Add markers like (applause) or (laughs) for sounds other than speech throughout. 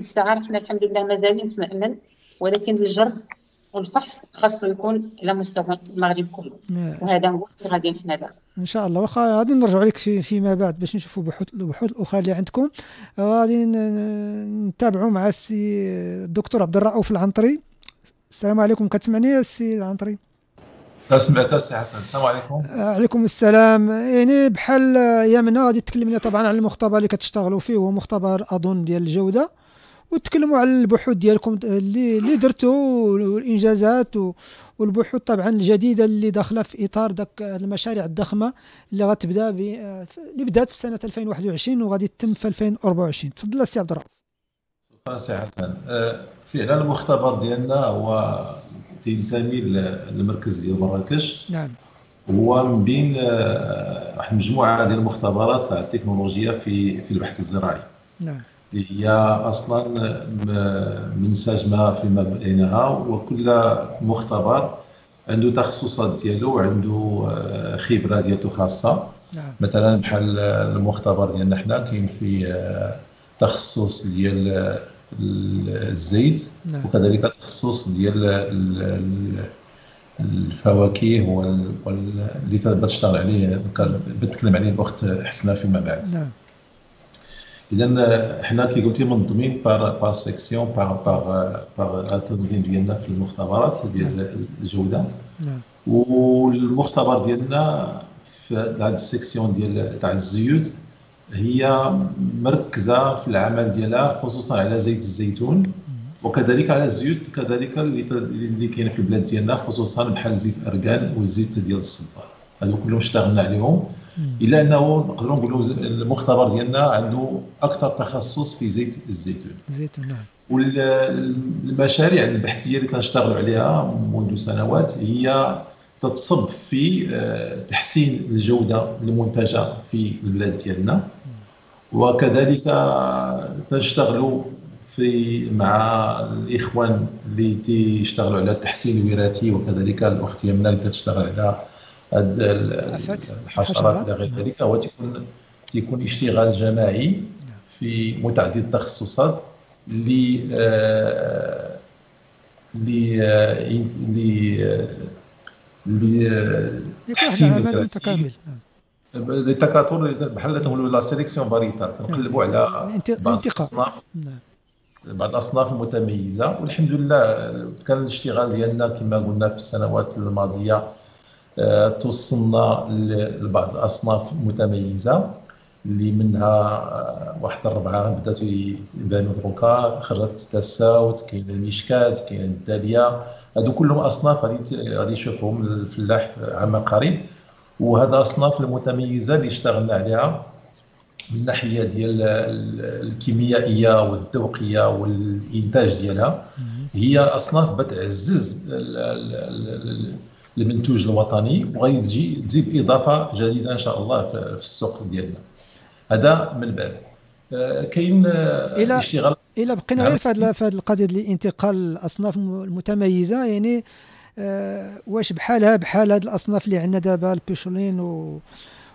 لحد الساعة إحنا الحمد لله مازالين في مأمن ولكن الجرب والفحص خاصة يكون على مستوى المغرب كله. وهذا هو اللي غادي نحن دابا. إن شاء الله. واخا غادي نرجعوا لك في فيما بعد باش نشوفوا بحوث البحوث الاخرى اللي عندكم. غادي نتابعوا مع السي الدكتور عبد الرؤوف العنطري. السلام عليكم. كتسمعني السي العنطري؟ سمعت السي حسن. السلام عليكم. عليكم السلام. يعني بحال يمنا غادي تكلمنا طبعا عن المختبر اللي كتشتغلوا فيه. هو مختبر أظن ديال الجودة. وتكلموا على البحوث ديالكم اللي اللي درتوا والإنجازات والبحوث طبعا الجديدة اللي داخلة في إطار داك المشاريع الضخمة اللي غتبدأ اللي بدأت في سنة 2021 وغادي تتم في 2024 تفضل السي عبد الرحمن. سي حسن. أه، فعلا المختبر ديالنا هو تنتمي للمركز ديال مراكش. نعم. هو من بين أه، واحد المجموعة ديال المختبرات تاع التكنولوجيا في في البحث الزراعي. نعم. اللي هي أصلا منسجمه فيما بينها وكل مختبر عنده تخصصات ديالو وعنده آه، خبرة ديالو خاصة نعم. مثلا بحال المختبر ديالنا حنا كاين فيه تخصص ديال الزيت نعم. وكذلك تخصص ديال الفواكه واللي تشتغل عليه بتكلم عليه الوقت حسنا فيما بعد نعم. اذا حنا كي قلتي منظمين par par section par par par التنظيم ديالنا في المختبرات ديال الجودة. نعم. والمختبر ديالنا في هذه ال section ديال تاع الزيوت هي مركزة في العمل ديالها خصوصا على زيت الزيتون. وكذلك على الزيوت كذلك اللي اللي كاين في البلاد ديالنا خصوصا بحال زيت اركان والزيت ديال الصبار. هذو كلهم اشتغلنا عليهم. إلا أنه نقدروا نقولوا المختبر ديالنا عنده أكثر تخصص في زيت الزيتون. الزيتون نعم. والمشاريع البحثية اللي كنشتغلوا عليها منذ سنوات هي تتصب في آه، تحسين الجودة المنتجة في البلاد ديالنا. وكذلك تنشتغلوا في مع الإخوان اللي تيشتغلوا على التحسين الوراثي وكذلك الأخت يمنى اللي كتشتغل على الحشرات إلى غير ذلك هو تيكون تيكون اشتغال جماعي في متعدد التخصصات ل ل لتحسين متكامل. للتكاثر بحال تنقولوا la sélection variétale تنقلبوا على بعض الأصناف. نعم. بعض الأصناف المتميزة. والحمد لله كان الاشتغال ديالنا كما قلنا في السنوات الماضية توصلنا لبعض الأصناف المتميزة اللي منها آه، واحد الربعة بدات يبانوا دروكا خرجت التساوت كاين المشكات كاين الداليه هادو كلهم أصناف غادي غادي يشوفهم الفلاح عما قريب. وهذا الأصناف المتميزة اللي اشتغلنا عليها من الناحيه ديال الكيميائية والذوقية والإنتاج ديالها هي أصناف بتعزز المنتوج الوطني وغادي تجي تزيد إضافة جديدة إن شاء الله في السوق ديالنا. هذا من باب آه، كاين إلى اشتغال إلى بقينا غير في هذه القضية ديال الانتقال الاصناف المتميزة يعني آه، واش بحالها بحال هذه الأصناف اللي عندنا دابا البيشولين و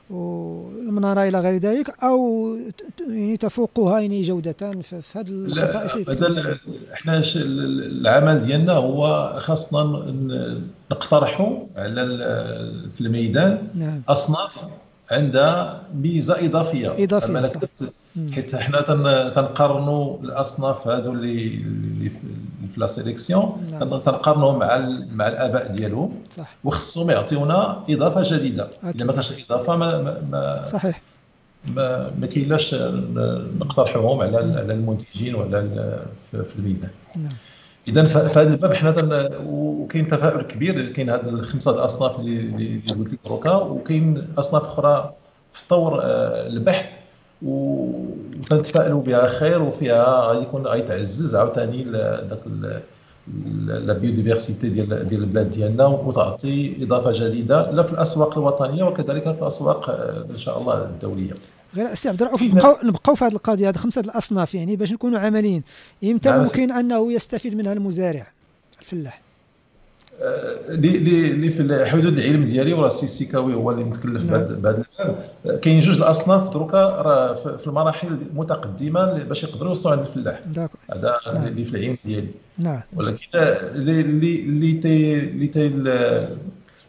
والمناره إلى غير ذلك أو يعني تفوقها يعني جوده في هذه الخصائص هذا إحنا العمل ديالنا هو خاصنا نقترحوا على في الميدان نعم. أصناف عندها ميزه إضافية. اضافيه حيت حنا تنقارنوا الأصناف هادو اللي اللي في la sélection نعم. تنقارنوهم مع مع الآباء ديالهم صح. وخصهم يعطيونا إضافة جديدة. إلا ما كانش إضافة ما, ما صحيح. ما ما كاينلاش نقترحوهم على على المنتجين وعلى في الميدان. نعم. إذا في هذا الباب حنا وكاين تفاؤل كبير كاين هاد الخمسة الاصناف اللي قلت لك دروكا وكاين أصناف أخرى في طور آه، البحث وتنتفائلوا بها خير وفيها غادي يكون غيتعزز عاوتاني داك لا بيوديفرسيتي ديال ديال البلاد ديالنا وتعطي إضافة جديدة لا في الأسواق الوطنية وكذلك في الأسواق آه، إن شاء الله الدولية. غير السي عبد الرؤوف نبقاو نبقاو في هذه القضية هذه خمسة الأصناف يعني باش نكونوا عمليين إمتى نعم ممكن أنه يستفيد منها المزارع؟ الفلاح؟ اللي في حدود العلم ديالي وراه السي سيكاوي هو اللي متكلف بهذا نعم. الباب كاين جوج الأصناف دروكا راه في المراحل المتقدمه باش يقدروا يوصلوا عند الفلاح. هذا نعم. اللي في العلم ديالي. نعم. ولكن اللي اللي اللي تي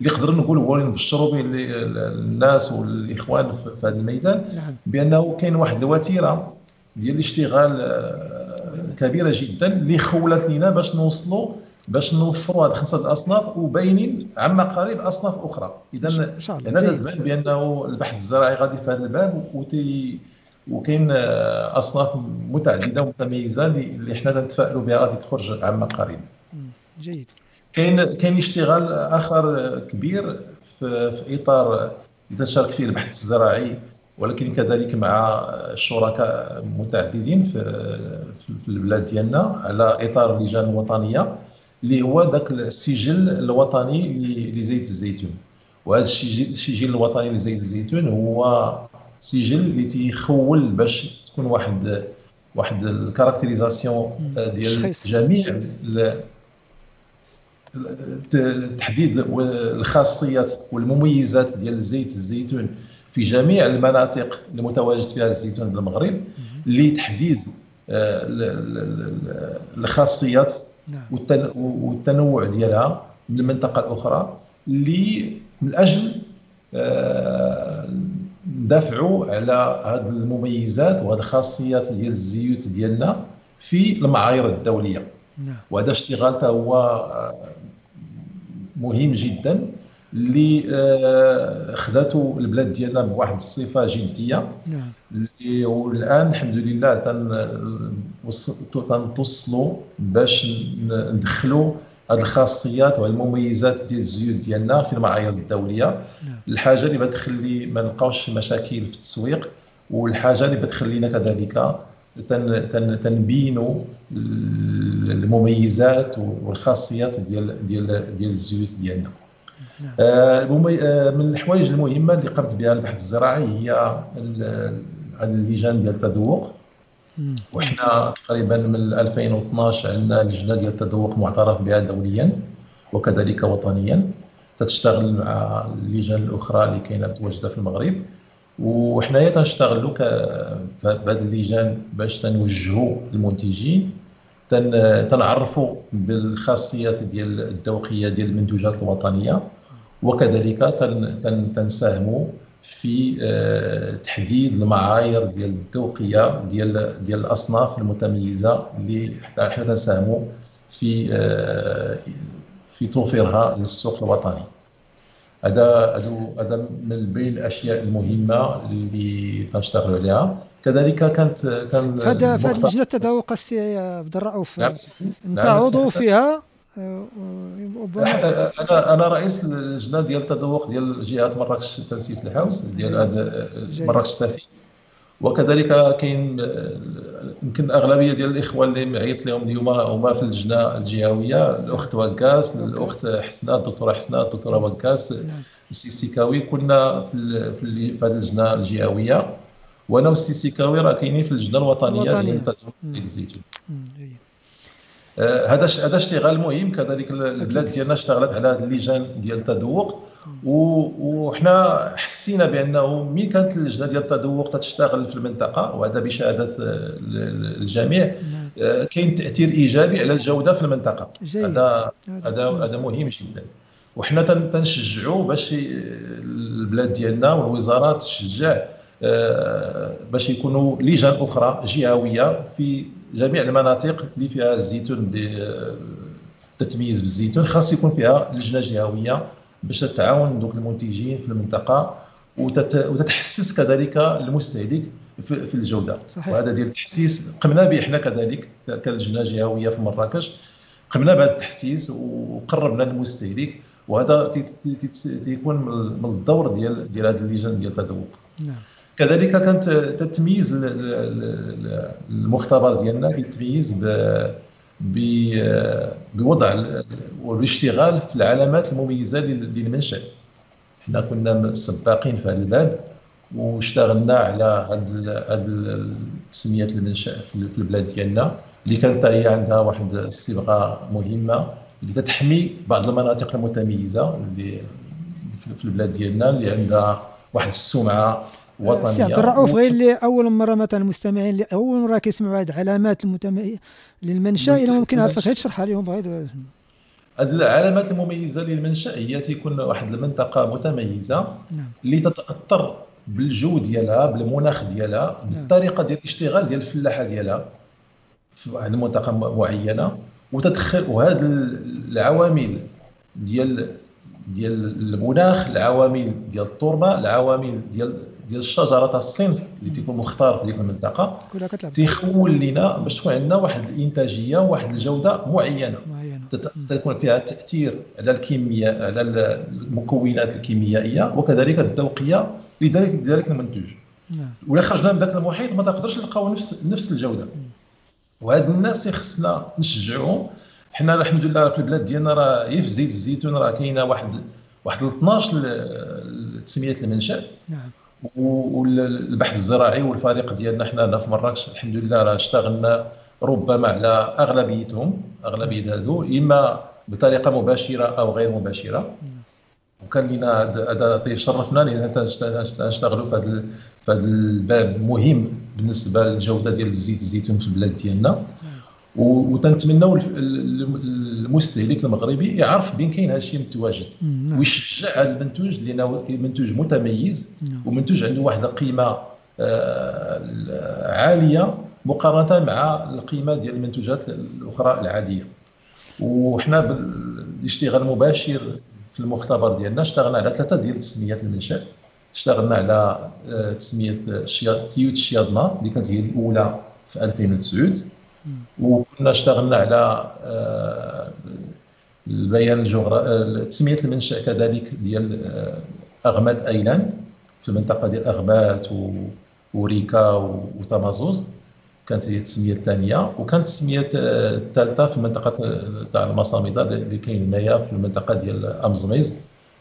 اللي نقدر نقول هو اللي نبشروا به الناس والإخوان في هذا الميدان نعم. بأنه كاين واحد الوتيرة ديال الاشتغال آه، كبيرة جدا اللي خولت لنا باش نوصلوا باش نوفروا هذه خمسة الأصناف وباينين عما قريب أصناف أخرى. اذا هنا تبان بأنه البحث الزراعي غادي في هذا الباب وتي وكاين آه، أصناف متعددة ومتميزة اللي حنا نتفائلوا بها غادي تخرج عما قريب جيد. كاين كاين اشتغال آخر كبير في, في إطار تشارك فيه البحث الزراعي ولكن كذلك مع شركاء متعددين في في البلاد ديالنا على إطار اللجان الوطنيه اللي هو ذاك السجل الوطني لزيت الزيتون. وهذا السجل الوطني لزيت الزيتون هو سجل اللي تيخول باش تكون واحد واحد ال caractérisation ديال جميع تحديد الخاصيات والمميزات ديال زيت الزيتون في جميع المناطق المتواجد فيها الزيتون بالمغرب لتحديد آه، الخاصيات نعم. والتنوع ديالها من المنطقة الاخرى اللي من أجل آه، ندافعوا على هذه المميزات وهذه الخاصيات ديال الزيوت ديالنا في المعايير الدولية نعم. وهذا اشتغال هو آه، مهم جدا اللي آه، خذاته البلاد ديالنا بواحد الصفة جدية. نعم. والان الحمد لله تنتوصلوا باش ندخلوا هذه الخاصيات وهذه المميزات ديال الزيوت ديالنا في المعايير الدولية. نعم. الحاجة اللي بتخلي ما نلقاوش مشاكل في التسويق والحاجة اللي بتخلينا كذلك تنبينوا المميزات والخاصيات ديال ديال ديال الزيوت ديالنا. نعم. آه، آه، من الحوايج المهمة اللي قمت بها البحث الزراعي هي اللجان ديال التذوق. وحنا تقريبا من 2012 عندنا لجنة ديال التذوق معترف بها دوليا وكذلك وطنيا. تتشتغل مع اللجان الأخرى اللي كاينة متواجده في المغرب. وحنايا تنشتغلوا بهذه اللجان باش تنوجهوا المنتجين تنعرفوا بالخاصيات ديال الذوقية ديال المنتوجات الوطنية وكذلك تنساهموا في آه، تحديد المعايير ديال الذوقية ديال ديال الأصناف المتميزة اللي حتى حنا تنساهموا في آه، في توفيرها للسوق الوطني. هذا هذا من بين الأشياء المهمة اللي تنشتغلوا عليها. كذلك كانت كان هذا في لجنة التذوق السي عبد الرؤوف. نعم. أنت نعم. عضو فيها. أنا أنا رئيس اللجنه ديال التذوق ديال جهة مراكش تانسيفت الحوز ديال هذا مراكش آسفي. وكذلك كاين يمكن أغلبية ديال الاخوه اللي معيط لهم اليوم هما في اللجنة الجهوية الأخت وكاس الأخت حسنات الدكتورة حسنات الدكتورة وكاس نعم. السي سيكاوي كنا في في هذه اللجنة الجهوية. وأنا والسي سيكاوي راه كاينين في اللجنة الوطنية ديال الزيتون. آه، هذا هذا اشتغال مهم كذلك البلاد ديالنا اشتغلت على هذه اللجان ديال التذوق. وحنا حسينا بأنه ملي كانت اللجنه ديال التذوق تشتغل في المنطقة وهذا بشهادة الجميع نعم. آه، كاين تأثير إيجابي على الجودة في المنطقة. هذا هذا هذا مهم جدا. وحنا تنشجعوا باش البلاد ديالنا والوزارات تشجع آه، باش يكونوا لجان أخرى جهوية في جميع المناطق اللي فيها الزيتون تتميز بالزيتون خاص يكون فيها لجنة جهوية باش تتعاون دوك المنتجين في المنطقة وتتحسس كذلك المستهلك في الجودة. صحيح. وهذا ديال التحسيس قمنا به إحنا كذلك كلجنه جهويه في مراكش. قمنا بهذا التحسيس وقربنا للمستهلك وهذا تيكون من الدور ديال ديال هذه اللجان ديال التذوق. نعم. كذلك كانت تتميز المختبر ديالنا كيتميز بوضع والاشتغال في العلامات المميزة للمنشأ. حنا كنا سباقين في هذا الباب واشتغلنا على هذه تسميه المنشأ في البلاد ديالنا اللي كانت هي عندها واحد الصبغة مهمة اللي تتحمي بعض المناطق المتميزة اللي في البلاد ديالنا اللي عندها واحد السمعة وطنية سي عبد الرؤوف غير اللي أول مرة مثلا المستمعين اللي أول مرة كيسمعوا هذه العلامات المتميزه للمنشأ إلى ممكن عافاك تشرحها لهم غير العلامات المميزة للمنشأ هي تيكون واحد المنطقة متميزة نعم. اللي تتأثر بالجو ديالها بالمناخ ديالها نعم. بالطريقة ديال الاشتغال ديال الفلاحة ديالها في واحد المنطقة معينة وتدخل وهذه العوامل ديال ديال المناخ العوامل ديال التربة العوامل ديال ديال الشجرة الصنف اللي تيكون مختار في ديك المنطقة تيخول لنا باش تكون عندنا واحد الإنتاجية وواحد الجودة معينة. تكون فيها تأثير على الكيمياء على المكونات الكيميائية وكذلك الذوقية لذلك ذلك المنتوج. نعم. ولا خرجنا من ذاك المحيط ما تقدرش نلقاو نفس نفس الجودة. وهاد الناس خصنا نشجعهم حنا الحمد لله في البلاد ديالنا راه في زيت الزيتون راه كاينة واحد واحد 12 تسميات المنشأ. نعم. والبحث الزراعي والفريق ديالنا حنا في مراكش الحمد لله راه اشتغلنا ربما على أغلبيتهم أغلبية هذو إما بطريقة مباشرة أو غير مباشرة. وكان لنا هذا تيشرفنا لأن نشتغلوا في هذا في هذا الباب مهم بالنسبة للجودة ديال الزيت الزيتون في البلاد ديالنا. وتنتمناو المستهلك المغربي يعرف بين كاين هذا الشيء متواجد نعم. ويشجع هذا المنتوج لأنه منتوج متميز نعم. ومنتوج عنده واحد القيمة آه، عالية مقارنة مع القيمة ديال المنتوجات الأخرى العادية وحنا بالاشتغال المباشر في المختبر ديالنا اشتغلنا على ثلاثة ديال تسميات المنشأ اشتغلنا على آه، تسمية تيوت الشياضمه اللي كانت هي الأولى في 2009 وكنا اشتغلنا على آه، البيان الجغرافي تسمية المنشأ كذلك ديال آه، أغماد أيلان في المنطقة ديال اغبات وريكا وتامازوز كانت هي التسمية الثانية. وكانت التسمية الثالثة في المنطقة تاع المصامده اللي كاين هنايا في المنطقة ديال أمزميز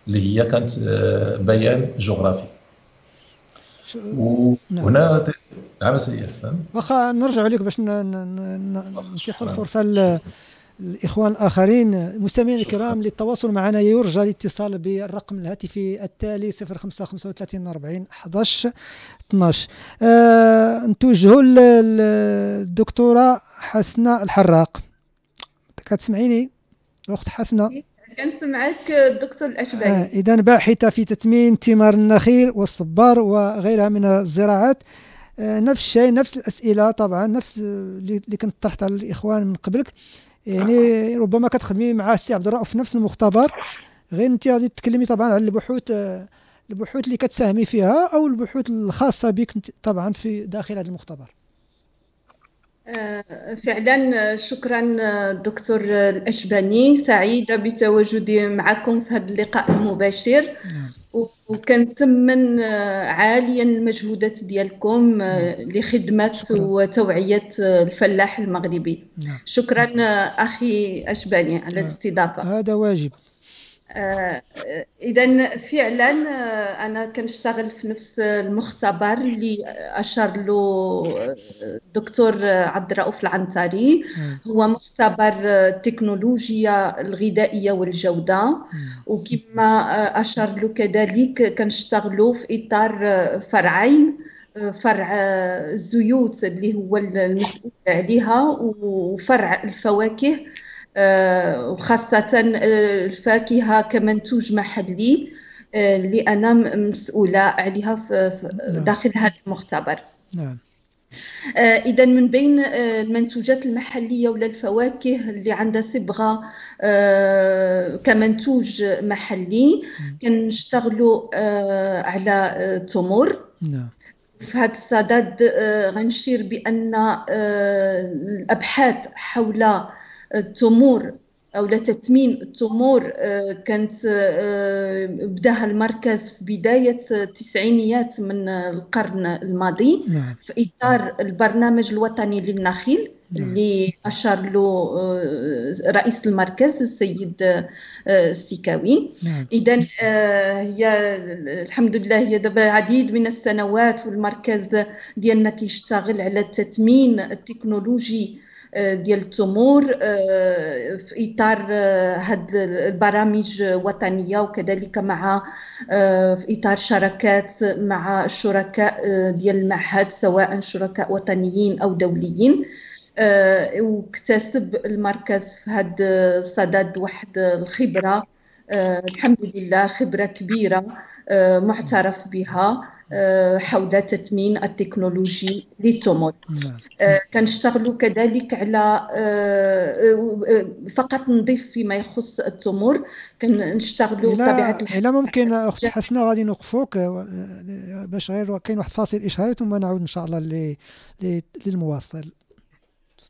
اللي هي كانت آه، بيان جغرافي. وهنا نعم. سيدي احسن واخا نرجع لك باش نتيحوا الفرصة الإخوان الآخرين. المستمعين الكرام للتواصل معنا يرجى الاتصال بالرقم الهاتفي التالي 05 35 40 11 12 أه نتوجهوا للدكتورة حسنة الحراق. كتسمعيني؟ أخت كنسمعك الدكتور الأشبالي آه إذا باحثة في تثمين ثمار النخيل والصبار وغيرها من الزراعات. آه نفس الشيء نفس الأسئلة طبعا نفس اللي كنت طرحتها للإخوان من قبلك. يعني ربما كتخدمي مع السي عبد الرؤوف في نفس المختبر. غير انت غادي تتكلمي طبعا على البحوث البحوث اللي كتساهمي فيها أو البحوث الخاصة بك طبعا في داخل هذا المختبر. آه، فعلا شكرا دكتور الأشباني. سعيدة بتواجدي معكم في هذا اللقاء المباشر. نعم. وكنثمن عاليا المجهودات ديالكم آه، لخدمة شكرا. وتوعية الفلاح المغربي. نعم. شكرا أخي أشباني على الاستضافة. هذا واجب. آه، اذا فعلا آه، أنا كنشتغل في نفس المختبر اللي أشار له الدكتور عبد الرؤوف العنتاري هو مختبر التكنولوجيا الغذائية والجودة. وكما أشار له كذلك كنشتغلوا في إطار فرعين فرع الزيوت اللي هو المسؤول عليها وفرع الفواكه. آه، وخاصة آه، الفاكهة كمنتوج محلي آه، اللي أنا مسؤولة عليها نعم. داخل هذا المختبر نعم. اذا من بين المنتوجات المحلية ولا الفواكه اللي عندها صبغة كمنتوج محلي كنشتغلوا على التمور نعم في هذا الصدد غنشير بأن الأبحاث حول التمور أو تثمين التمور آه، كانت آه، بداها المركز في بداية التسعينيات من القرن الماضي نعم. في إطار البرنامج الوطني للنخيل نعم. اللي أشار له آه، رئيس المركز السيد السيكاوي نعم. اذا هي الحمد لله هي دابا عديد من السنوات والمركز ديالنا كيشتغل على التثمين التكنولوجي ديال التمور في إطار هاد البرامج وطنية وكذلك مع في إطار شراكات مع الشركاء ديال المعهد سواء شركاء وطنيين أو دوليين. واكتسب المركز في هذا الصدد واحد الخبرة. الحمد لله خبرة كبيرة معترف بها. آه، حول تثمين التكنولوجي للتمور نعم. آه، كنشتغلوا كذلك على آه، فقط نضيف فيما يخص التمور كنشتغلوا بطبيعة الحال الا ممكن أخت حسنة غادي نوقفوك. باش غير كاين واحد فاصل إشهاري ثم نعود إن شاء الله للمواصل.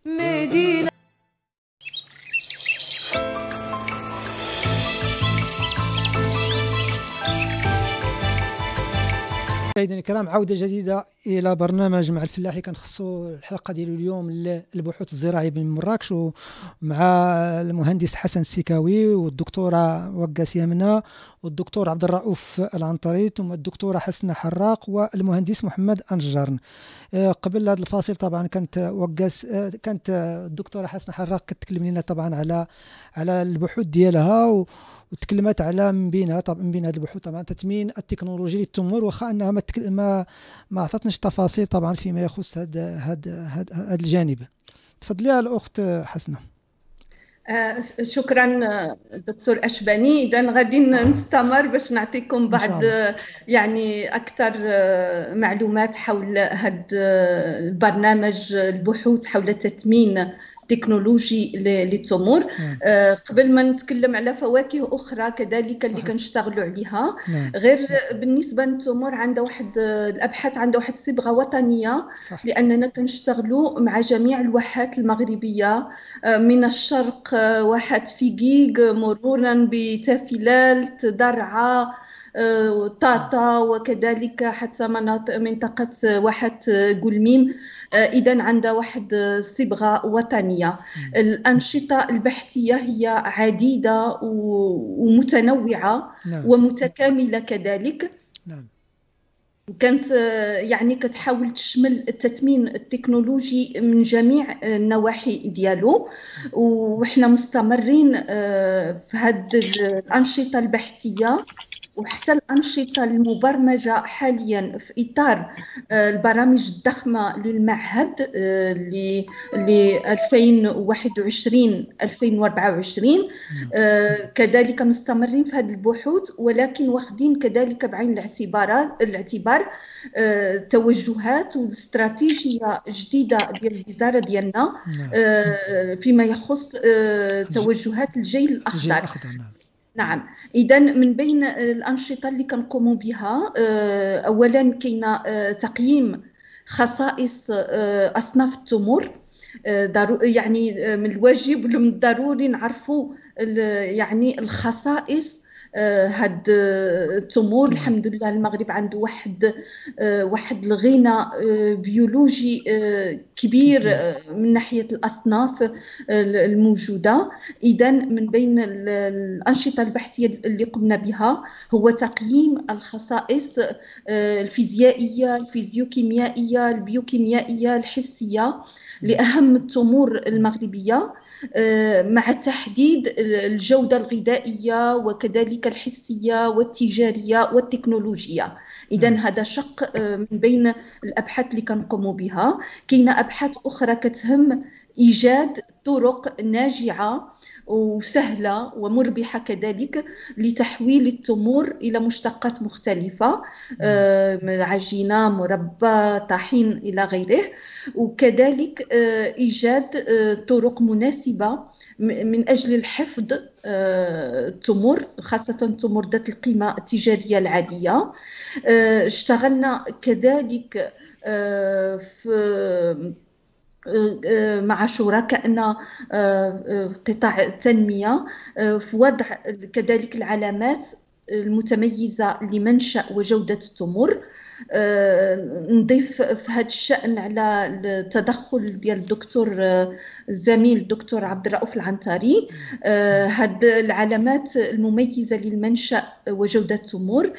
مدينة. مشاهدينا الكرام عودة جديدة إلى برنامج مع الفلاحي. كنخصو الحلقة ديال اليوم للبحوث الزراعيه من مراكش ومع المهندس حسن السيكاوي والدكتورة وقاس يمنى والدكتور عبد الرؤوف العنطري ثم الدكتورة حسنة حراق والمهندس محمد أنجرن. آه، قبل هذا الفاصل طبعا كانت وقاس آه، كانت الدكتورة حسنة حراق كتكلم لنا طبعا على على البحوث ديالها وتكلمت على من بينها طبعا من بين هذه البحوث. طبعا تثمين التكنولوجي للتمور واخا أنها ما ما ما عطاتناش تفاصيل طبعا فيما يخص هذا هذا هذا الجانب. تفضلي الأخت حسنة. آه شكرا دكتور أشباني. اذا غادي نستمر باش نعطيكم بعض يعني أكثر آه، معلومات حول هذا البرنامج البحوث حول تثمين تكنولوجي للتمور آه قبل ما نتكلم على فواكه أخرى كذلك اللي كنشتغلوا عليها. نعم. غير بالنسبة للتمور عندها واحد الأبحاث عندها واحد الصبغه وطنية صح. لأننا كنشتغلوا مع جميع الواحات المغربية. آه من الشرق آه واحات فيقيق مرورا بتافلال درعا طاطا وكذلك حتى مناطق منطقة واحة قلميم. إذا عندها واحد صبغة وطنية. الأنشطة البحثية هي عديدة ومتنوعة نعم. ومتكاملة كذلك. نعم. كانت يعني كتحاول تشمل التثمين التكنولوجي من جميع النواحي ديالو. وحنا مستمرين آه، في هذه الأنشطة البحثية. وحتى الأنشطة المبرمجة حاليا في إطار آه، البرامج الضخمة للمعهد ل 2021 2024 كذلك مستمرين في هذه البحوث ولكن واخدين كذلك بعين الاعتبار الاعتبار آه، توجهات واستراتيجية جديدة ديال الوزارة ديالنا نعم. آه، فيما يخص توجهات الجيل الأخضر. نعم. اذا من بين الأنشطة اللي كنقوموا بها آه، اولا كاين آه، تقييم خصائص آه، أصناف التمور يعني من الواجب ومن الضروري نعرفوا يعني الخصائص هاد التمور. الحمد لله المغرب عنده واحد واحد الغنى بيولوجي كبير من ناحية الأصناف الموجودة. إذا من بين الأنشطة البحثية اللي قمنا بها هو تقييم الخصائص الفيزيائية الفيزيوكيميائية البيوكيميائية الحسية لأهم التمور المغربية. آه، مع تحديد الجودة الغذائية وكذلك الحسية والتجارية والتكنولوجية إذا. هذا شق آه، من بين الأبحاث اللي كنقوموا بها كاينة أبحاث أخرى كتهم إيجاد طرق ناجعة وسهلة ومربحة كذلك لتحويل التمور إلى مشتقات مختلفة نعم. آه، عجينة مربى طحين إلى غيره وكذلك آه، إيجاد آه، طرق مناسبة من أجل الحفظ التمور خاصة التمور ذات القيمة التجارية العالية اشتغلنا كذلك في مع شركائنا قطاع التنمية في وضع كذلك العلامات المتميزة لمنشأ وجودة التمور. نضيف في هذا الشأن على التدخل ديال الدكتور الزميل الدكتور عبد الرؤوف العنتاري. هاد العلامات المميزة للمنشأ وجودة التمور.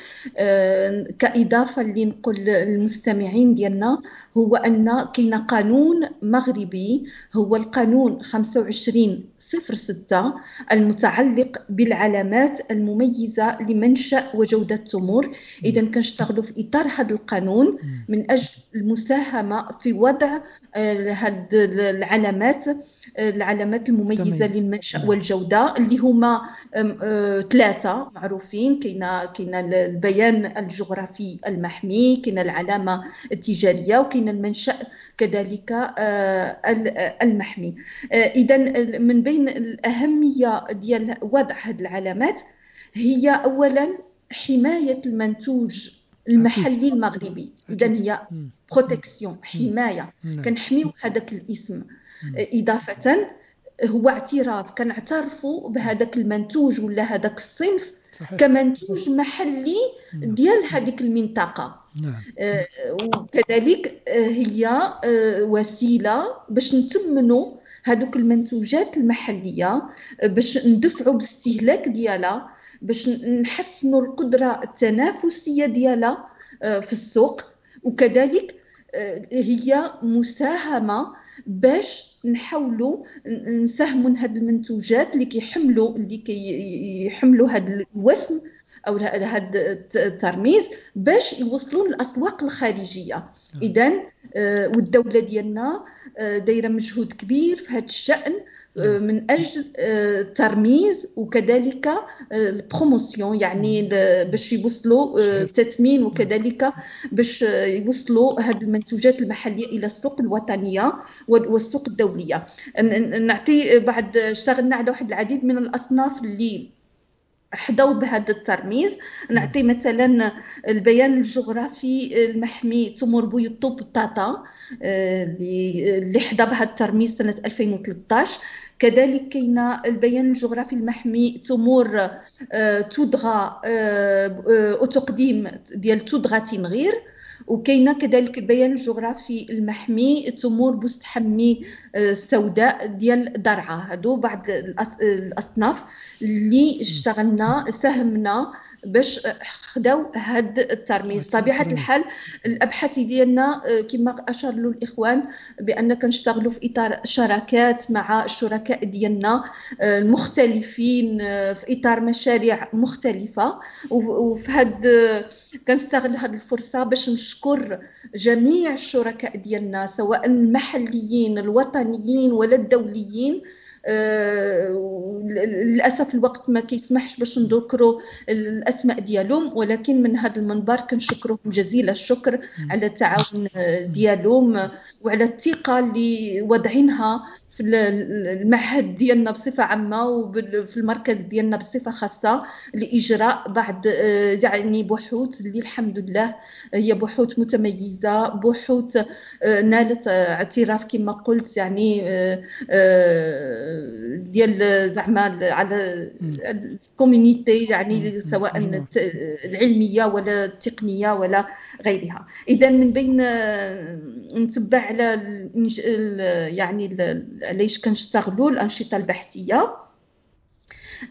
كإضافة اللي نقول للمستمعين ديالنا هو أن كاين قانون مغربي هو القانون 2506 المتعلق بالعلامات المميزة لمنشأ وجودة التمور. اذا كنشتغلوا في إطار هذا القانون من أجل المساهمة في وضع هاد العلامات العلامات المميزة للمنشأ والجودة اللي هما ثلاثة معروفين. كاين كاين البيان الجغرافي المحمي كاين العلامة التجارية وكاين المنشأ كذلك المحمي. اذا من بين الأهمية ديال وضع هذه العلامات هي اولا حماية المنتوج المحلي المغربي. اذا هي بروتيكسيون حماية. نعم. كنحميو هذاك الاسم. إضافة هو اعتراف كنعترفوا بهذاك المنتوج ولا هذاك الصنف صحيح. كمنتوج محلي. ديال هذيك المنطقة. نعم. آه وكذلك آه هي آه وسيلة باش نتمنوا هذوك المنتوجات المحلية باش ندفعوا بالاستهلاك ديالها باش نحسنوا القدرة التنافسية ديالها آه، في السوق. وكذلك آه، هي مساهمة باش نحاولوا نساهموا هاد المنتوجات اللي كيحملوا اللي كيحملوا هذا الوسم أو هذا الترميز باش يوصلوا للأسواق الخارجية. نعم. اذا آه، والدولة ديالنا دايرة مجهود كبير في هذا الشأن. من أجل الترميز آه، وكذلك آه، ال promotion يعني باش يوصلوا التثمين وكذلك باش يوصلوا هذه المنتوجات المحلية إلى السوق الوطنية والسوق الدولية. نعطي بعد اشتغلنا على واحد العديد من الأصناف اللي حظوا بهذا الترميز. نعطي مثلا البيان الجغرافي المحمي تمور بويطوب طاطا اللي حظى بهذا الترميز سنة 2013 كذلك كاين البيان الجغرافي المحمي تمور آه، تودغا آه، آه، أو تقديم ديال تودغا تنغير وكاينه كذلك البيان الجغرافي المحمي تمور بوستحمي السوداء ديال درعا. هادو بعض الأصناف اللي اشتغلنا ساهمنا باش خداو هاد الترميز. طبيعه الحال الأبحاث ديالنا آه، كما اشار له الإخوان بأن كنشتغلوا في إطار شراكات مع الشركاء ديالنا آه، المختلفين آه، في إطار مشاريع مختلفة. وفي هاد كنستغل هاد الفرصة باش نشكر جميع الشركاء ديالنا سواء المحليين الوطنيين ولا الدوليين للأسف الوقت ما كيسمحش باش نذكروا الأسماء ديالهم ولكن من هذا المنبر كنشكرهم جزيل الشكر على التعاون ديالهم وعلى الثقة اللي واضعينها في المعهد ديالنا بصفة عامة وفي المركز ديالنا بصفة خاصة لإجراء بعض آه، يعني بحوث اللي الحمد لله هي بحوث متميزة بحوث آه، نالت اعتراف كما قلت يعني آه، ديال زعما على الكوميونيتي يعني سواء العلمية ولا التقنية ولا غيرها. اذا من بين نتبع على يعني علاش كنشتغلوا الأنشطة البحثية.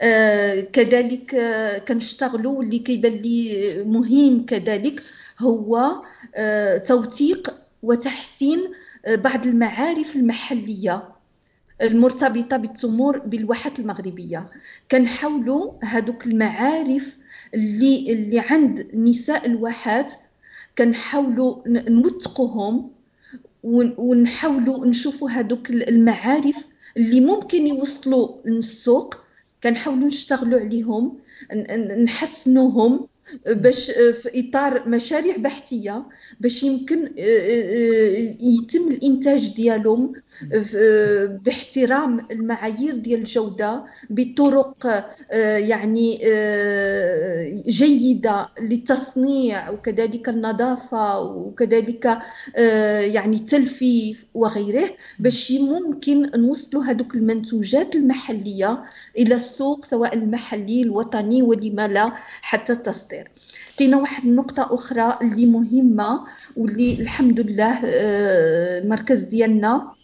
آه كذلك آه كنشتغلوا واللي كيبان لي مهم كذلك هو آه توثيق وتحسين بعض المعارف المحلية المرتبطة بالتمور بالواحات المغربية. كنحاولوا هذوك المعارف اللي اللي عند نساء الواحات كنحاولوا نوثقوهم ونحاولوا نشوفوا هذوك المعارف اللي ممكن يوصلوا للسوق. كنحاولوا نشتغلوا عليهم نحسنوهم باش في إطار مشاريع بحثية باش يمكن يتم الإنتاج ديالهم باحترام المعايير ديال الجودة بطرق آه، يعني آه، جيدة للتصنيع وكذلك النظافة وكذلك آه، يعني التلفيف وغيره باش ممكن نوصلوا هذوك المنتوجات المحلية إلى السوق سواء المحلي الوطني ولما لا حتى التصدير. كاينة واحد النقطة أخرى اللي مهمة واللي الحمد لله المركز ديالنا آه،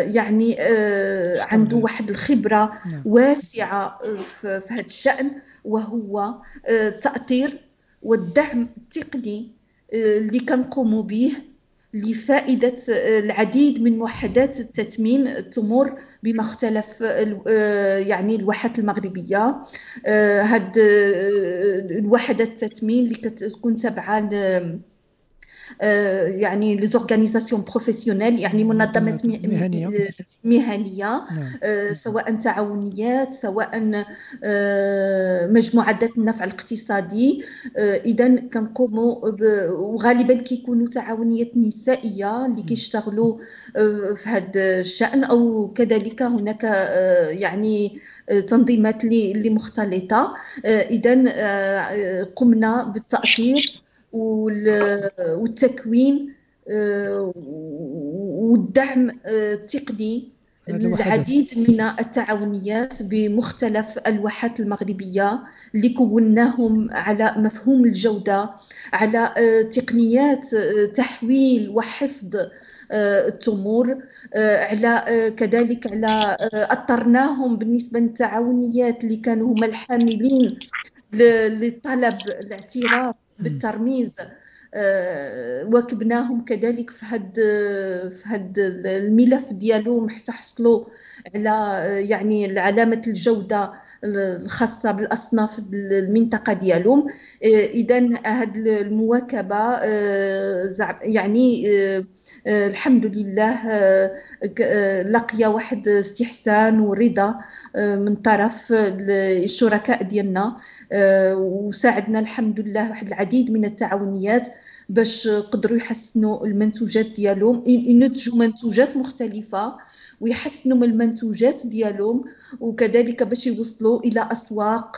يعني آه، عنده واحد الخبرة نعم. واسعة في هذا الشأن وهو التأطير آه، والدعم التقني اللي كنقوموا به لفائدة العديد من وحدات التتمين تمر بمختلف يعني الواحات المغربية هاد الوحدات التثمين اللي كتكون تابعة آه، يعني les organisations professionnelles يعني منظمات مهنية. مهنية. نعم. آه، سواء تعاونيات سواء آه، مجموعات ذات النفع الاقتصادي. اذا كنقوموا وغالبا كيكونوا تعاونيات نسائية اللي كيشتغلوا في هذا الشأن. أو كذلك هناك يعني تنظيمات اللي مختلطه اذا قمنا بالتاطير والتكوين آه، والدعم آه، التقني العديد من التعاونيات بمختلف ألواحات المغربية اللي كوناهم على مفهوم الجودة على آه، تقنيات تحويل وحفظ التمور على كذلك على أطرناهم بالنسبة للتعاونيات اللي كانوا هما الحاملين لطلب الاعتراف بالترميز آه، واكبناهم كذلك في هاد في هاد الملف ديالهم حتى حصلوا على آه، يعني علامة الجودة الخاصة بالأصناف المنطقة ديالهم. آه، اذا هاد المواكبة يعني الحمد لله لقي واحد استحسان ورضا من طرف الشركاء ديالنا. آه، وساعدنا الحمد لله واحد العديد من التعاونيات باش قدروا يحسنوا المنتوجات ديالهم. ينتجوا منتوجات مختلفة ويحسنوا من المنتوجات ديالهم. وكذلك باش يوصلوا إلى أسواق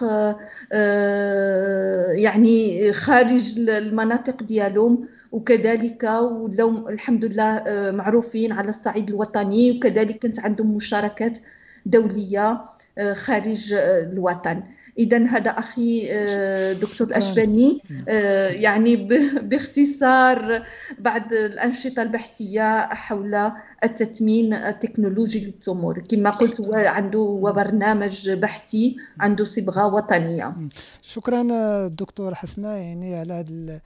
آه، يعني خارج المناطق ديالهم. وكذلك ولاو الحمد لله آه، معروفين على الصعيد الوطني وكذلك كانت عندهم مشاركات دولية خارج الوطن. اذا هذا أخي آه، دكتور الاشباني آه، يعني باختصار بعض الأنشطة البحثية حول التتمين التكنولوجي للتمور. كما قلت هو عنده هو برنامج بحثي عنده صبغة وطنية. شكرا دكتور حسنه يعني على هذا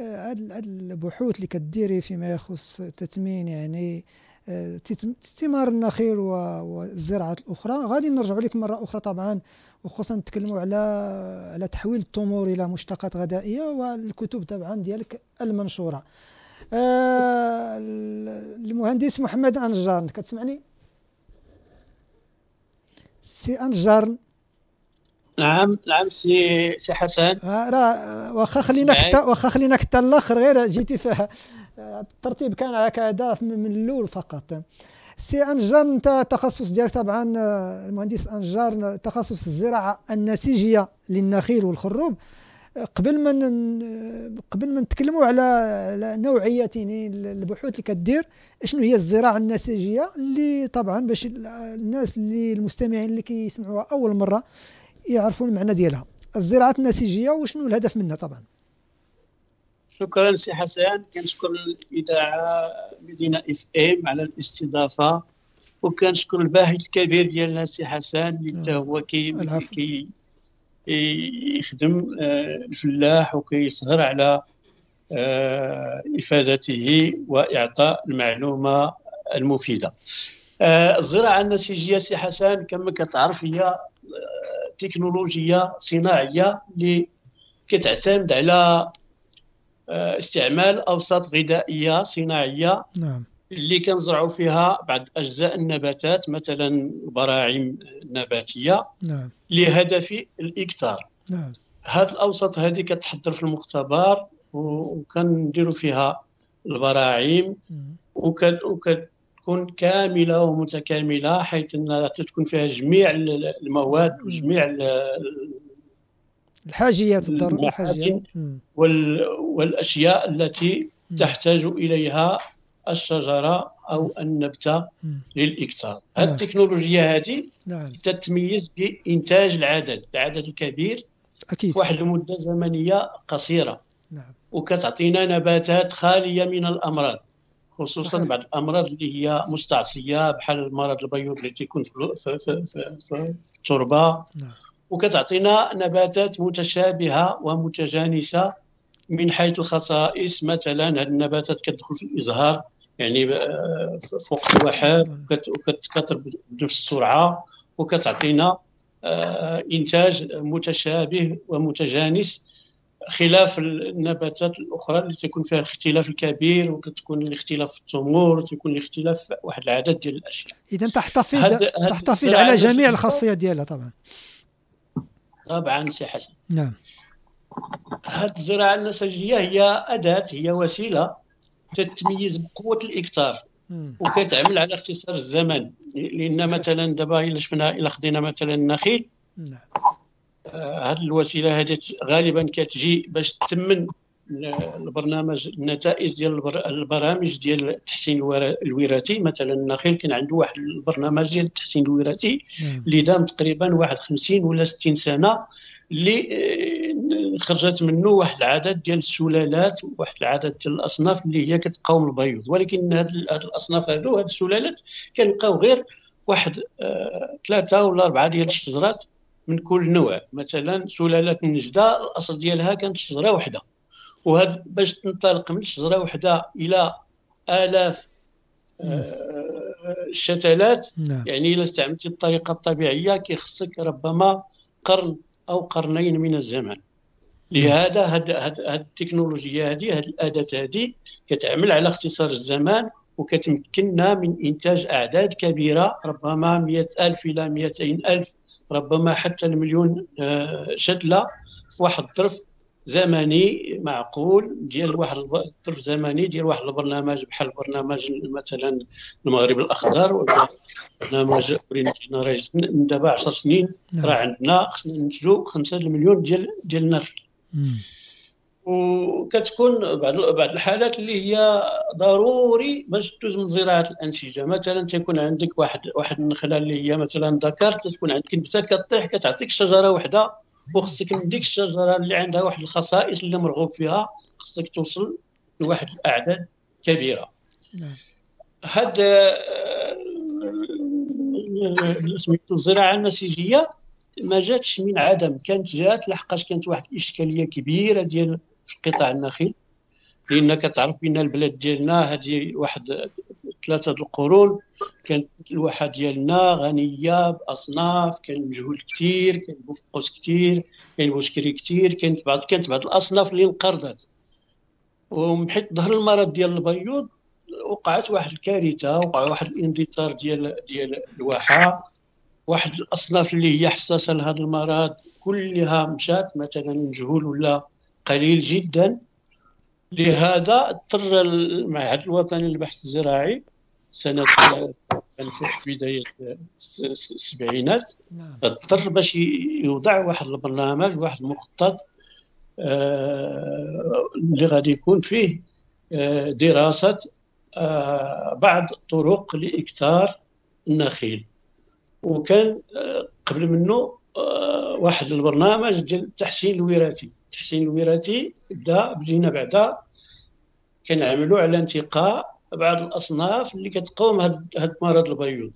هاد البحوث اللي كديري فيما يخص التتمين يعني ثمار النخيل والزراعات الأخرى. غادي نرجع لك مرة أخرى طبعا وخصوصا نتكلموا على على تحويل التمور إلى مشتقات غذائية والكتب طبعا ديالك المنشورة. آه المهندس محمد انجار كتسمعني؟ سي انجار نعم نعم سي سي حسن. آه راه واخا خلينا حتى واخا خلينا حتى الآخر غير جيتي في الترتيب كان هكذا من الأول فقط. سي أنجار انت التخصص ديالك طبعا آه، المهندس أنجار تخصص الزراعة النسيجية للنخيل والخروب. قبل ما قبل ما نتكلموا على نوعيه يعني البحوث اللي كدير شنو هي الزراعة النسيجية اللي طبعا باش الناس اللي المستمعين اللي كيسمعوها أول مرة يعرفوا المعنى ديالها. الزراعة النسيجية وشنو الهدف منها طبعا؟ شكرا سي حسن كنشكر الإذاعة مدينة إف إم على الاستضافة وكنشكر الباحث الكبير ديالنا سي حسن اللي حتى هو كي كي يخدم آه، الفلاح وكيصغر على آه، إفادته وإعطاء المعلومة المفيدة. آه، الزراعة النسيجية سي حسن كما كتعرف هي تكنولوجيا صناعية اللي كتعتمد على آه، استعمال أوساط غذائية صناعية نعم. اللي كنزرعوا فيها بعض أجزاء النباتات مثلا البراعم النباتيه نعم. لهدف الإكثار نعم. هذه الأوساط هذه كتحضر في المختبر وكنديروا فيها البراعم وكتكون تكون كاملة ومتكاملة حيث أنها تكون فيها جميع المواد وجميع الحاجيات الضروريه والأشياء التي تحتاج إليها الشجرة أو النبتة للإكثار. هذه نعم. التكنولوجيا هذه نعم. تتميز بإنتاج العدد العدد الكبير أكيد. في واحد المدة زمنيه قصيرة. نعم. وكتعطينا نباتات خالية من الأمراض. خصوصا صحيح. بعض الأمراض اللي هي مستعصية بحال مرض البيوض اللي تيكون في, في, في, في, في التربة نعم. وكتعطينا نباتات متشابهة ومتجانسة من حيث الخصائص مثلا هذه النباتات كتدخل في الإزهار يعني آه، فوق الواحد وكتكثر بنفس السرعة وكتعطينا آه، إنتاج متشابه ومتجانس خلاف النباتات الأخرى اللي تكون فيها الاختلاف الكبير وكتكون الاختلاف في التمور وتكون الاختلاف واحد العدد ديال الأشياء. إذا تحتفظ تحتفظ على جميع الخاصيات ديالها طبعا. طبعا سي حسن. نعم. هذه الزراعة النسيجيه هي أداة هي وسيلة تتميز بقوة الاكثار وكتعمل على اختصار الزمن. لأن مثلا دابا إلا شفنا إلا خدينا مثلا النخيل نعم. هذه الوسيلة هذه غالبا كتجي باش تمن البرنامج النتائج ديال البرامج ديال التحسين الوراثي مثلا النخيل كان عنده واحد البرنامج ديال التحسين الوراثي نعم. اللي دام تقريبا واحد 50 ولا 60 سنة اللي آه، خرجت منه واحد العدد ديال السلالات واحد العدد ديال الأصناف اللي هي كتقاوم البيوض ولكن هاد الأصناف هادو هاد السلالات كنلقاو غير واحد آه ثلاثة ولا أربعة ديال الشجرات من كل نوع. مثلا سلالة النجدة الأصل ديالها كانت شجرة واحدة وهذا باش تنطلق من شجرة واحدة إلى آلاف الشتلات آه، نعم. يعني إلا استعملتي الطريقة الطبيعية كيخصك ربما قرن أو قرنين من الزمن لهذا هاد هاد التكنولوجيا هذه هاد الأداة هذه كتعمل على اختصار الزمان وكتمكننا من إنتاج أعداد كبيرة ربما 100 ألف إلى 200 ألف ربما حتى المليون آه، شتلة في واحد الظرف زمني معقول ديال واحد الظرف زمني ديال واحد البرنامج بحال برنامج مثلا المغرب الأخضر ولا برنامج ريس من دابا 10 سنين نعم. راه عندنا خصنا ننتجوا 5 المليون ديال ديال النخيل وكتكون بعض بعض الحالات اللي هي ضروري باش تدوز من زراعة الأنسجة. مثلا تكون عندك واحد واحد النخله اللي هي مثلا ذكرت تكون عندك نبته كطيح كتعطيك شجرة واحدة وخصك من ديك الشجره اللي عندها واحد الخصائص اللي مرغوب فيها خصك توصل لواحد الأعداد كبيرة. نعم. هاد آه، سميتو الزراعة النسيجيه ما جاتش من عدم كانت جات لحقاش كانت واحد الإشكالية كبيرة ديال في قطاع النخيل لأنك تعرف بأن البلاد ديالنا هذه واحد ثلاثة القرون كانت الواحة ديالنا غنية بأصناف كان مجهول كثير كان بوفقوس كثير كان بوشكري كثير كانت بعض كانت بعض الأصناف اللي انقرضت. ومن حيث ظهر المرض ديال البيوض وقعت واحد الكارثة وقع واحد الاندثار ديال ديال الواحة. واحد الأصناف اللي هي حساسة لهذا المرض كلها مشات مثلا مجهول ولا قليل جدا. لهذا اضطر المعهد الوطني للبحث الزراعي سنة في بداية السبعينات. اضطر باش يوضع واحد البرنامج واحد المخطط آه، اللي غادي يكون فيه آه، دراسة آه، بعض الطرق لإكثار النخيل. وكان قبل منه واحد البرنامج ديال التحسين الوراثي. التحسين الوراثي بدا بدينا بعدا كنعملوا على انتقاء بعض الأصناف اللي كتقاوم هاد مرض البيوض.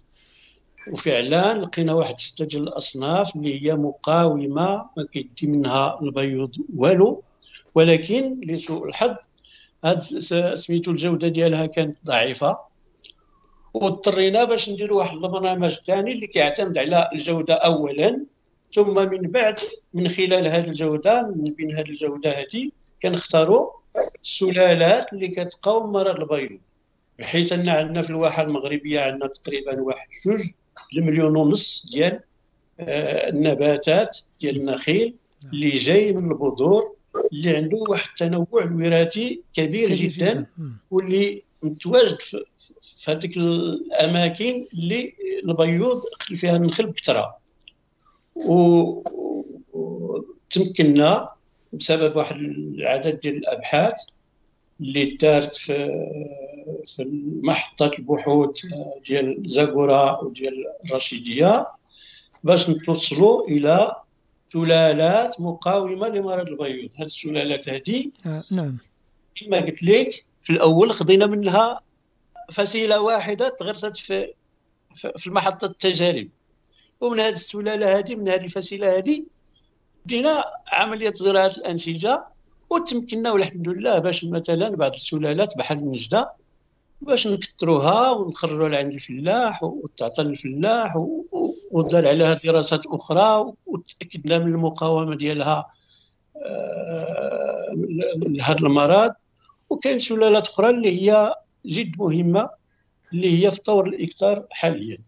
وفعلا لقينا واحد سته ديال الأصناف اللي هي مقاومة ما كيدي منها البيوض والو. ولكن لسوء الحظ هاد سميتو الجودة ديالها كانت ضعيفة. واضطرينا باش نديروا واحد البرنامج ثاني اللي كيعتمد على الجودة اولا. ثم من بعد من خلال هذه الجودة من بين هذه الجودة هذه كنختاروا السلالات اللي كتقاوم مرض البيض بحيث أن عندنا في الواحة المغربية عندنا تقريبا واحد جوج المليون ونص ديال آه، النباتات ديال النخيل اللي جاي من البذور اللي عنده واحد التنوع الوراثي كبير جدا واللي متواجد في هذيك الأماكن اللي البيوض فيها النخل بكثرة. وتمكنا بسبب واحد العدد ديال الأبحاث اللي دارت في في محطة البحوث ديال زاكورا وديال الرشيدية باش نتوصلوا إلى سلالات مقاومة لمرض البيوض. هذه السلالات هذه آه نعم. كما قلت لك في الأول خدينا منها فسيلة واحدة تغرست في في محطة التجارب ومن هذه السلالة هذه من هذه الفسيلة هذه بدينا عملية زراعة الأنسجة. وتمكنا والحمد لله باش مثلا بعض السلالات بحال النجدة باش نكثروها ونخرجوا لعند الفلاح وتعطى للفلاح ودار عليها دراسات أخرى وتأكدنا من المقاومة ديالها آه، لهذا المرض. وكاين سلالات أخرى اللي هي جد مهمة اللي هي في طور الإكثار حاليا.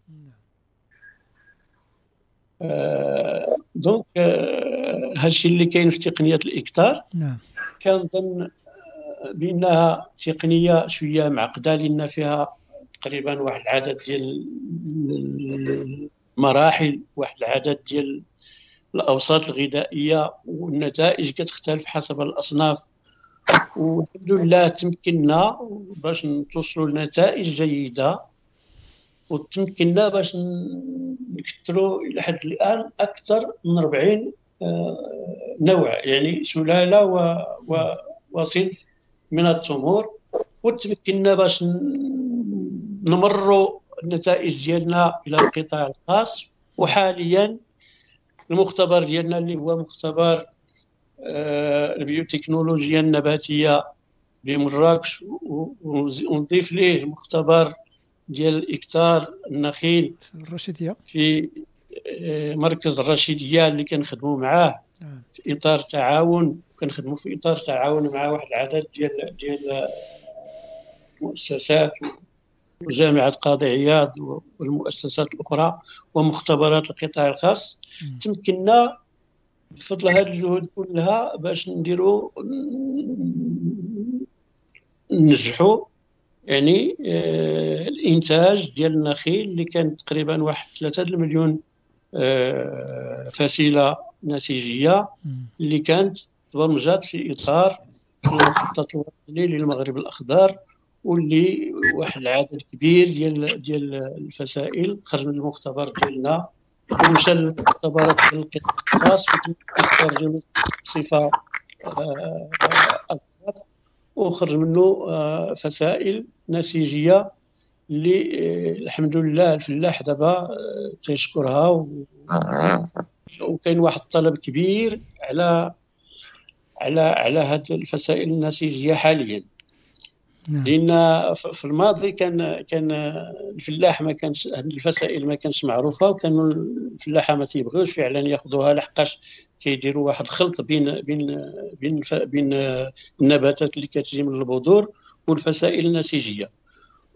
آه، دونك آه، هادشي اللي كاين في تقنيه الإكثار. نعم. كنظن آه، بأنها تقنية شوية معقدة لأن فيها تقريبا واحد العدد ديال المراحل واحد العدد ديال الأوساط الغذائية والنتائج كتختلف حسب الأصناف. والحمد لله تمكنا باش نتوصلوا لنتائج جيدة. وتمكننا باش نكثروا إلى حد الآن أكثر من 40 آه، نوع يعني سلالة و... و... وصنف من التمور. وتمكنا باش نمروا النتائج ديالنا إلى القطاع الخاص. وحاليا المختبر ديالنا اللي هو مختبر آه، البيوتكنولوجيا النباتية بمراكش ونضيف ليه المختبر ديال الاكتار النخيل الرشيدية. في آه، مركز الرشيدية اللي كنخدموا معاه نعم. في إطار تعاون كنخدموا في إطار تعاون مع واحد العدد ديال ديال المؤسسات وجامعة قاضي عياض والمؤسسات الأخرى ومختبرات القطاع الخاص. تمكنا بفضل هذه الجهود كلها باش نديروا ننجحوا يعني آه الإنتاج ديال النخيل اللي كان تقريبا واحد 3 المليون آه فسيلة نسيجية اللي كانت تبرمجات في إطار المخطط الوطني للمغرب الأخضر واللي واحد العدد كبير ديال ديال الفسائل خرج من المختبر ديالنا. ومشى للمختبرات القطاع الخاص وتم بصفة آه، أكثر. وخرج منه آه، فسائل نسيجية اللي آه، الحمد لله الفلاح دابا آه، تيشكرها. وكاين واحد الطلب كبير على على على هذه الفسائل النسيجية حاليا. نعم. لأن في الماضي كان كان الفلاح ما كانش هذه الفسائل ما كانش معروفة وكانوا الفلاحه ما تيبغيوش فعلا ياخذوها لحقاش كيديروا واحد الخلط بين بين بين بين النباتات اللي كتجي من البذور والفسائل النسيجية.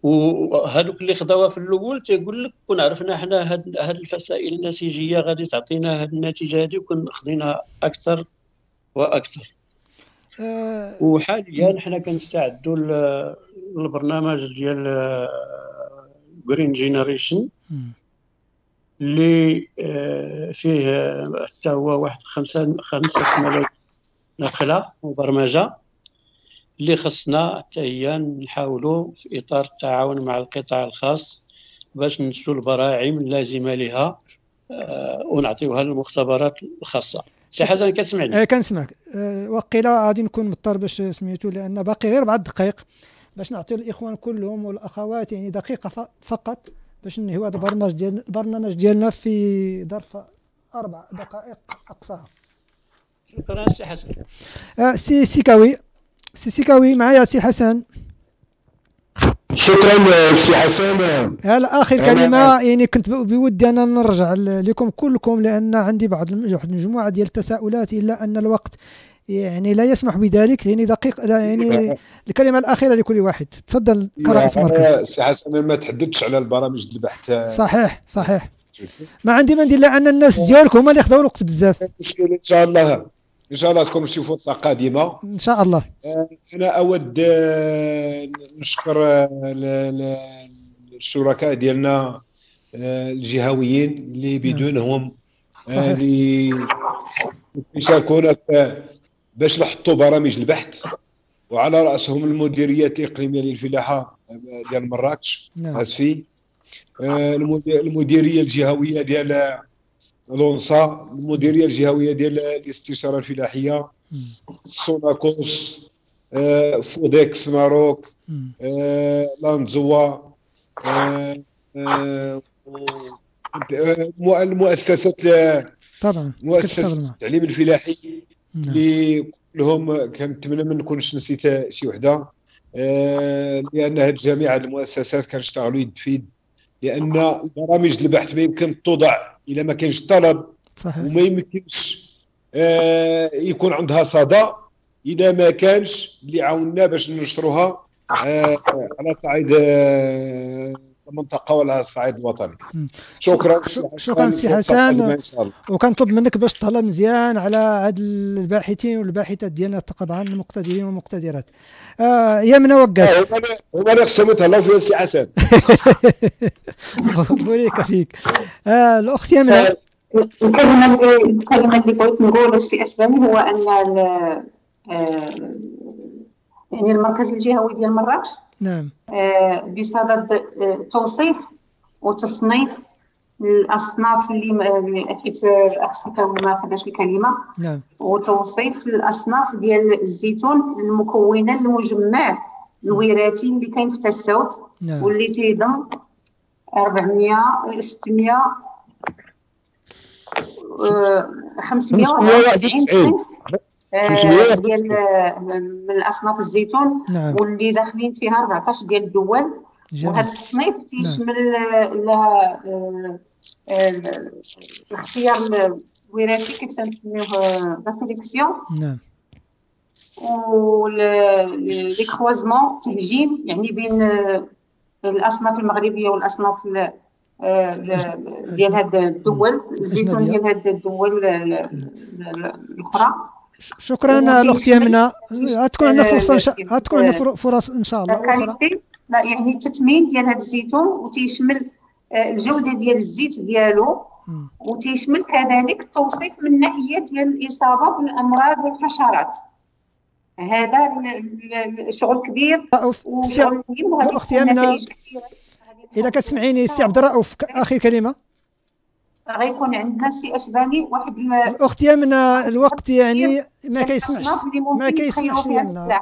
وهذوك اللي خداوها في الأول تيقول لك كون عرفنا حنا هاد, هاد الفسائل النسيجية غادي تعطينا هاد النتيجة هذه وكون خدينا أكثر وأكثر. أه. وحاليا حنا كنستعدوا للبرنامج ديال Green Generation اللي آه، فيه حتى هو واحد خمسة خمسة ملايين نخلة مبرمجة. اللي خصنا حتى هي نحاولوا في إطار التعاون مع القطاع الخاص باش ننتجوا البراعم اللازمة لها آه، ونعطيوها للمختبرات الخاصة. شي حاجة كتسمعني؟ اي كنسمعك. وقيلا غادي نكون مضطر باش سميتو لأن باقي غير بعض الدقائق باش نعطيو الإخوان كلهم والأخوات يعني دقيقة فقط. باش ننهيو هذا البرنامج ديال البرنامج ديالنا في ظرف أربع دقائق اقصاها شكرا سي حسن. آه سي سيكاوي. سي سيكاوي معايا سي حسن. شكرا سي حسن. هلا آخر كلمة. يعني كنت بودي أنا نرجع لكم كلكم لأن عندي بعض المجموعة ديال التساؤلات إلا أن الوقت يعني لا يسمح بذلك يعني دقيق لا يعني الكلمة الأخيرة لكل واحد. تفضل كرئيس مركز سي حسن ما تحدثتش على البرامج البحث صحيح صحيح. ما عندي ما ندير لأن الناس ديالك هما اللي خداو الوقت بزاف. إن شاء الله إن شاء الله. تكون شي فرصه قادمة. إن شاء الله. أنا أود نشكر الشركاء ديالنا الجهويين اللي. بدونهم اللي يشاركونا باش نحطوا برامج البحث وعلى رأسهم المديرية الاقليميه للفلاحة ديال مراكش نعم. اسفي آه، المديرية الجهوية ديال L'ONSSA المديرية الجهوية ديال الاستشارة الفلاحية SONACOS آه، Foodex Maroc آه، L'ANDZOA المؤسسات طبعا مؤسسة التعليم الفلاحي. اللي كلهم كنتمنى ما نكونش نسيت شي وحدة. آه لأن هذه جميع المؤسسات كنشتغلوا يد في يد. لأن برامج البحث ما يمكن توضع اذا ما كانش طلب صحيح. وما يمكنش آه يكون عندها صدى. اذا ما كانش اللي عاوننا باش ننشروها آه على صعيد آه المنطقة ولا على الصعيد الوطني شكرا شكرا سي حسن وكنطلب منك باش تهلا مزيان على هاد الباحثين والباحثات ديالنا طبعا المقتدرين والمقتدرات. آه يمنى وقاس هما اللي خصهم يتهلاو فيها سي حسن. (laughs) بوريك فيك. آه الأخت يمنى آه، الكلمة اللي الكلمة اللي بغيت نقول السي اسلامي هو أن آه، يعني المركز الجهوي ديال مراكش نعم. آه، بصدد آه، توصيف وتصنيف الأصناف اللي حيت الاخ سكاوي ما خداش الكلمة. نعم. وتوصيف الأصناف ديال الزيتون المكونة المجمع الوراثي اللي كاين في تساوت نعم. واللي تيضم 400 600 590 صنف. آه، ديال آه، من اصناف الزيتون نعم. واللي داخلين فيها 14 ديال الدول. وهذا التصنيف تيشمل نعم. الاختيار الوراثي كيف تنسميوه la sélection نعم. les croisements تهجين يعني بين الأصناف المغربية والأصناف ديال هاد الدول الزيتون ديال هاد الدول الأخرى. شكرا الاخت يمنى غتكون عندنا فرصة إن شاء غتكون عندنا فرص إن شاء الله أخرى. لا يعني التثمين ديال هذا الزيتون وتيشمل آه، الجودة ديال الزيت ديالو وتيشمل كذلك التوصيف من ناحية ديال الإصابة بالأمراض والحشرات. هذا شغل كبير وشغل مهم وهذه أختي يمنى إذا كتسمعيني السي عبد الرؤوف آخر كلمة. غيكون عندنا سي اشباني واحد الأخت يمنى الوقت يعني ما كيسمعش ما كيسمعش يمنى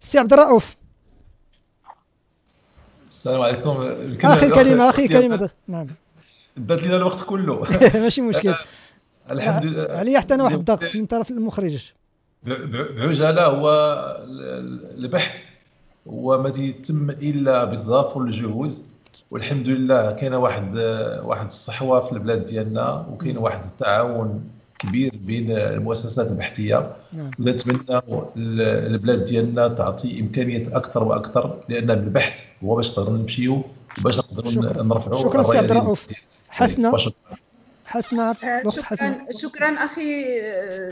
سي عبد الرؤوف. السلام عليكم. اخر كلمة اخر كلمة. نعم. دات لنا الوقت كله. (laughs) ماشي مشكل. الحمد لله. علي حتى أنا واحد الضغط من طرف المخرج. بعجالة هو البحث. هو ما يتم إلا بتضافر الجهود والحمد لله كاينة واحد واحد الصحوة في البلاد ديالنا وكاين واحد التعاون كبير بين المؤسسات البحثيه نعم. ونتمنى البلاد ديالنا تعطي امكانيات أكثر وأكثر لأن البحث هو باش نقدروا نمشيو وباش نقدروا نرفعوا شكرا سي عبد الرؤوف. حسنا حسنا آه، شكرا شكرا أخي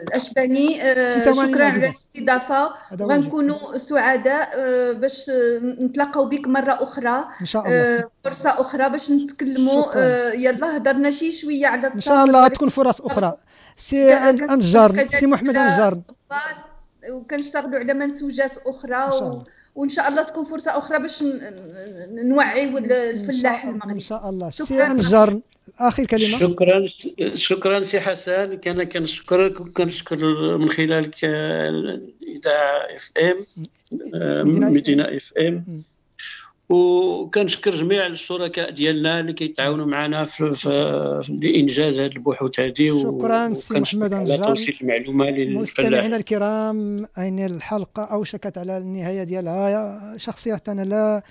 الاشباني آه، شكرا على الاستضافه غنكونوا سعداء آه، باش نتلاقاو بك مرة أخرى. إن شاء الله. فرصة أخرى باش نتكلموا. يلا هضرنا شي شوية على إن شاء الله تكون فرص أخرى. سي انجار سي محمد انجار وكنشتغلوا على منتوجات أخرى. وإن شاء الله تكون فرصة أخرى باش نوعيو الفلاح المغربي. إن شاء الله. سي انجار آخر كلمة. شكرا شكرا سي حسن. كان كنشكرك وكنشكر من خلالك الاذاعه إف إم مدينة إف إم. وكنشكر جميع الشركاء ديالنا اللي كيتعاونوا معنا في, في, لإنجاز هذه البحوث هذه شكرا سي محمد على توصيل المعلومة للفلاح. مستمعينا الكرام أين الحلقة؟ اوشكت على النهاية ديالها. شخصيا أنا لا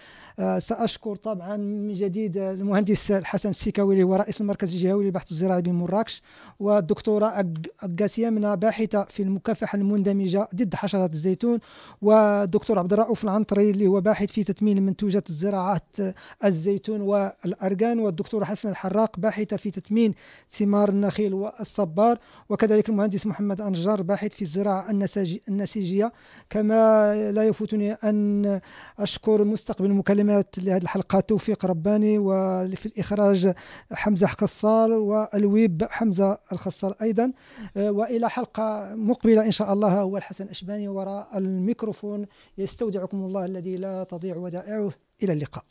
سأشكر طبعا من جديد المهندس الحسن السيكاوي اللي هو رئيس المركز الجهوي للبحث الزراعي بمراكش والدكتورة أقاسيامنا باحثة في المكافحة المندمجة ضد حشرات الزيتون والدكتور عبد الرؤوف العنطري اللي هو باحث في تثمين منتوجات الزراعات الزيتون والأرجان والدكتور حسن الحراق باحثة في تثمين ثمار النخيل والصبار وكذلك المهندس محمد أنجار باحث في الزراعة النسيجية. كما لا يفوتني أن أشكر مستقبل المكالمات لهذه الحلقة. توفيق رباني وفي الإخراج حمزة خصال والويب حمزة الخصال أيضا. وإلى حلقة مقبلة إن شاء الله. هو الحسن أشباني وراء الميكروفون. يستودعكم الله الذي لا تضيع ودائعه. إلى اللقاء.